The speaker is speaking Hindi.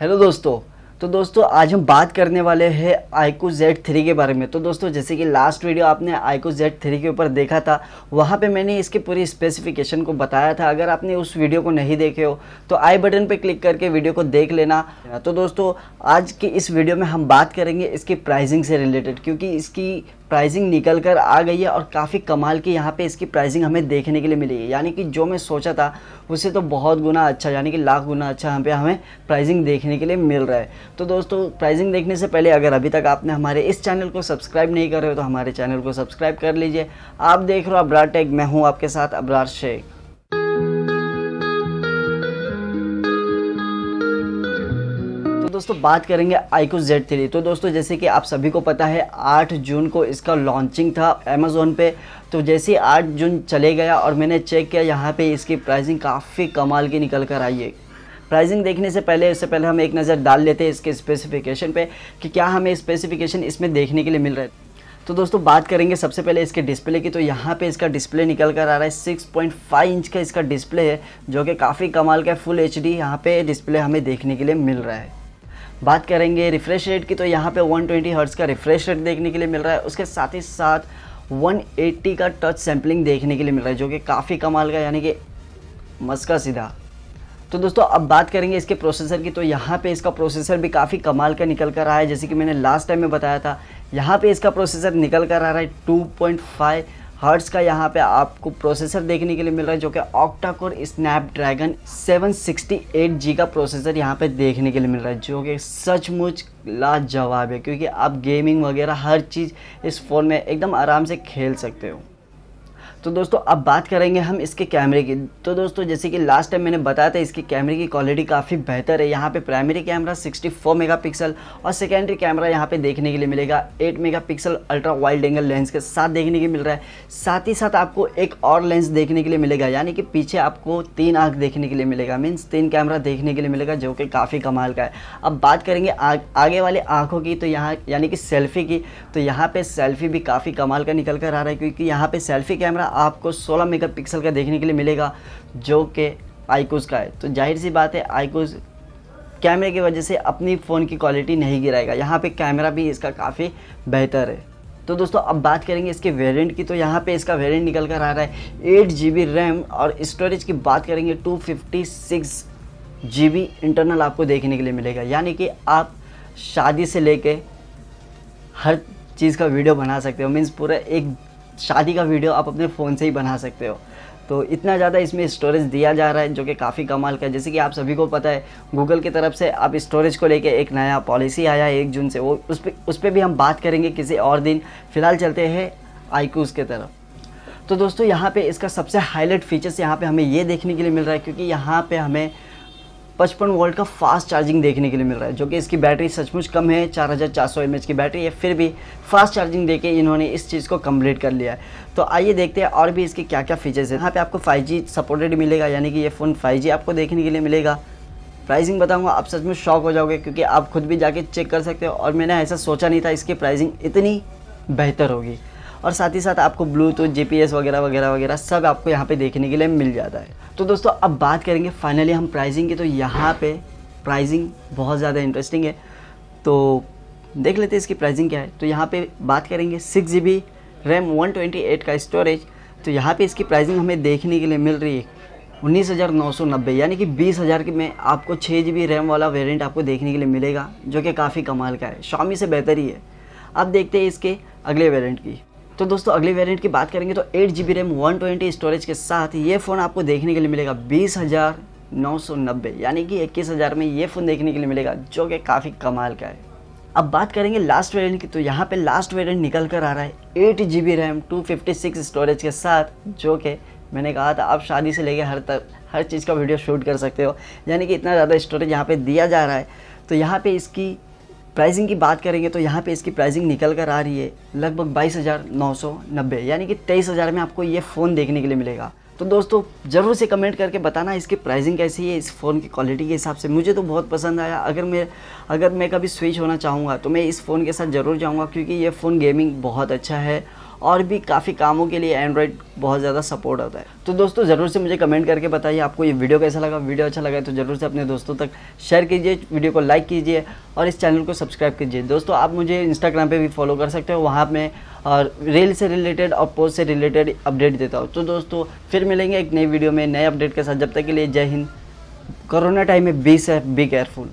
हेलो दोस्तों तो दोस्तों, आज हम बात करने वाले हैं आईकू जेड थ्री के बारे में। तो दोस्तों, जैसे कि लास्ट वीडियो आपने आईकू जेड थ्री के ऊपर देखा था, वहाँ पे मैंने इसके पूरी स्पेसिफिकेशन को बताया था। अगर आपने उस वीडियो को नहीं देखे हो तो आई बटन पे क्लिक करके वीडियो को देख लेना। तो दोस्तों, आज की इस वीडियो में हम बात करेंगे इसकी प्राइजिंग से रिलेटेड क्योंकि इसकी प्राइजिंग निकल कर आ गई है और काफ़ी कमाल की यहाँ पे इसकी प्राइजिंग हमें देखने के लिए मिली है। यानी कि जो मैं सोचा था उससे तो बहुत गुना अच्छा यानी कि लाख गुना अच्छा यहाँ पे हमें प्राइजिंग देखने के लिए मिल रहा है। तो दोस्तों प्राइसिंग देखने से पहले अगर अभी तक आपने हमारे इस चैनल को सब्सक्राइब नहीं कर रहे हो तो हमारे चैनल को सब्सक्राइब कर लीजिए। आप देख रहे हो अब्रार टेक मैं हूँ आपके साथ अब्रार शेख। दोस्तों, बात करेंगे आईको जेड थ्री तो दोस्तों, जैसे कि आप सभी को पता है 8 जून को इसका लॉन्चिंग था अमेज़ोन पे। तो जैसे 8 जून चले गया और मैंने चेक किया, यहाँ पे इसकी प्राइसिंग काफ़ी कमाल की निकल कर आई है। प्राइसिंग देखने से पहले इससे पहले हम एक नज़र डाल लेते हैं इसके स्पेसिफिकेशन पे कि क्या हमें स्पेसिफिकेशन इसमें देखने के लिए मिल रहा है। तो दोस्तों, बात करेंगे सबसे पहले इसके डिस्प्ले की। तो यहाँ पे इसका डिस्प्ले निकल कर आ रहा है। 6.5 इंच का इसका डिस्प्ले है, जो कि काफ़ी कमाल का फुल एच डी यहाँ पे डिस्प्ले हमें देखने के लिए मिल रहा है। बात करेंगे रिफ्रेश रेट की। तो यहाँ पे 120 ट्वेंटी का रिफ्रेश रेट देखने के लिए मिल रहा है। उसके साथ ही साथ 180 का टच सैम्पलिंग देखने के लिए मिल रहा है, जो कि काफ़ी कमाल का यानी कि मस्का सीधा। तो दोस्तों, अब बात करेंगे इसके प्रोसेसर की। तो यहाँ पे इसका प्रोसेसर भी काफ़ी कमाल का निकल कर रहा है। जैसे कि मैंने लास्ट टाइम में बताया था, यहाँ पे इसका प्रोसेसर निकल कर आ रहा है 2.5 हर्ट्स का। यहाँ पे आपको प्रोसेसर देखने के लिए मिल रहा है, जो कि ऑक्टा कोर स्नैपड्रैगन 768 जी का प्रोसेसर यहाँ पे देखने के लिए मिल रहा है, जो कि सचमुच लाजवाब है, क्योंकि आप गेमिंग वगैरह हर चीज़ इस फ़ोन में एकदम आराम से खेल सकते हो। तो दोस्तों, अब बात करेंगे हम इसके कैमरे की। तो दोस्तों, जैसे कि लास्ट टाइम मैंने बताया था, इसकी कैमरे की क्वालिटी काफ़ी बेहतर है। यहाँ पे प्राइमरी कैमरा 64 मेगापिक्सल और सेकेंडरी कैमरा यहाँ पे देखने के लिए मिलेगा। 8 megapixel ultra wide angle lens के साथ देखने के मिल रहा है। साथ ही साथ आपको एक और लेंस देखने के लिए मिलेगा, यानी कि पीछे आपको तीन आँख देखने के लिए मिलेगा। मीन्स तीन कैमरा देखने के लिए मिलेगा, जो कि काफ़ी कमाल का है। अब बात करेंगे आगे वाले आँखों की तो यहाँ, यानी कि सेल्फ़ी की तो यहाँ पर सेल्फ़ी भी काफ़ी कमाल का निकल कर आ रहा है, क्योंकि यहाँ पर सेल्फ़ी कैमरा आपको 16 मेगापिक्सल का देखने के लिए मिलेगा, जो कि आईकोस का है। तो ज़ाहिर सी बात है आईकोस कैमरे की वजह से अपनी फ़ोन की क्वालिटी नहीं गिराएगा। यहाँ पे कैमरा भी इसका काफ़ी बेहतर है। तो दोस्तों, अब बात करेंगे इसके वेरिएंट की। तो यहाँ पे इसका वेरिएंट निकल कर आ रहा है एट जी रैम और स्टोरेज की बात करेंगे, two fifty six G internal आपको देखने के लिए मिलेगा। यानी कि आप शादी से लेके हर चीज़ का वीडियो बना सकते हो। मीन्स पूरा एक शादी का वीडियो आप अपने फ़ोन से ही बना सकते हो। तो इतना ज़्यादा इसमें स्टोरेज दिया जा रहा है, जो कि काफ़ी कमाल का है। जैसे कि आप सभी को पता है गूगल की तरफ़ से आप स्टोरेज को लेके एक नया पॉलिसी आया है एक जून से। वो उस पर उस पर भी हम बात करेंगे किसी और दिन। फ़िलहाल चलते हैं आईकूज़ के तरफ़। तो दोस्तों, यहाँ पे इसका सबसे हाईलाइट फीचर्स यहाँ पे हमें ये देखने के लिए मिल रहा है, क्योंकि यहाँ पे हमें पचपन वोल्ट का फास्ट चार्जिंग देखने के लिए मिल रहा है, जो कि इसकी बैटरी सचमुच कम है, चार हज़ार चार सौ की बैटरी है फिर भी फास्ट चार्जिंग देके इन्होंने इस चीज़ को कंप्लीट कर लिया है। तो आइए देखते हैं और भी इसके क्या क्या फीचर्स हैं। यहाँ पे आपको 5G सपोर्टेड मिलेगा, यानी कि ये फ़ोन 5G आपको देखने के लिए मिलेगा। प्राइसिंग बताऊँगा, आप सच में शॉक हो जाओगे, क्योंकि आप खुद भी जाके चेक कर सकते हो, और मैंने ऐसा सोचा नहीं था इसकी प्राइसिंग इतनी बेहतर होगी। और साथ ही साथ आपको ब्लूटूथ जीपीएस वगैरह वगैरह वगैरह सब आपको यहाँ पे देखने के लिए मिल जाता है। तो दोस्तों, अब बात करेंगे फाइनली हम प्राइसिंग की। तो यहाँ पर प्राइजिंग बहुत ज़्यादा इंटरेस्टिंग है। तो देख लेते हैं इसकी प्राइसिंग क्या है। तो यहाँ पे बात करेंगे six G B RAM one twenty eight का स्टोरेज तो यहाँ पे इसकी प्राइसिंग हमें देखने के लिए मिल रही है उन्नीस हज़ार नौ सौ नब्बे, यानी कि बीस हज़ार के में आपको छः जी बी रैम वाला वेरिएंट आपको देखने के लिए मिलेगा, जो कि काफ़ी कमाल का है। शामी से बेहतर ही। है अब देखते हैं इसके अगले वेरिएंट की। तो दोस्तों, अगले वेरिएंट की बात करेंगे तो eight G B RAM one twenty storage के साथ ये फ़ोन आपको देखने के लिए मिलेगा बीस हज़ार नौ सौ नब्बे, यानी कि इक्कीस हज़ार में ये फ़ोन देखने के लिए मिलेगा, जो कि काफ़ी कमाल का है। अब बात करेंगे लास्ट वेरिएंट की तो यहाँ पे लास्ट वेरिएंट निकल कर आ रहा है eight G B RAM two fifty six storage के साथ, जो कि मैंने कहा था, आप शादी से लेके हर तक, हर चीज़ का वीडियो शूट कर सकते हो, यानी कि इतना ज़्यादा स्टोरेज यहाँ पे दिया जा रहा है। तो यहाँ पे इसकी प्राइसिंग की बात करेंगे तो यहाँ पे इसकी प्राइसिंग निकल कर आ रही है, लगभग बाईस हज़ार नौ सौ नब्बे, यानी कि तेईस हज़ार में आपको ये फ़ोन देखने के लिए मिलेगा। तो दोस्तों, ज़रूर से कमेंट करके बताना इसकी प्राइसिंग कैसी है, इस फ़ोन की क्वालिटी के हिसाब से। मुझे तो बहुत पसंद आया। अगर मैं अगर मैं कभी स्विच होना चाहूँगा तो मैं इस फ़ोन के साथ ज़रूर जाऊँगा, क्योंकि ये फ़ोन गेमिंग बहुत अच्छा है और भी काफ़ी कामों के लिए एंड्रॉयड बहुत ज़्यादा सपोर्ट होता है। तो दोस्तों, ज़रूर से मुझे कमेंट करके बताइए आपको ये वीडियो कैसा लगा। वीडियो अच्छा लगा तो ज़रूर से अपने दोस्तों तक शेयर कीजिए वीडियो को लाइक कीजिए और इस चैनल को सब्सक्राइब कीजिए। दोस्तों, आप मुझे इंस्टाग्राम पर भी फॉलो कर सकते हो। वहाँ मैं और रील से रिलेटेड और पोस्ट से रिलेटेड अपडेट देता हूँ। तो दोस्तों, फिर मिलेंगे एक नई वीडियो में नए अपडेट के साथ। जब तक के लिए जय हिंद। कोरोना टाइम में बी से बी केयरफुल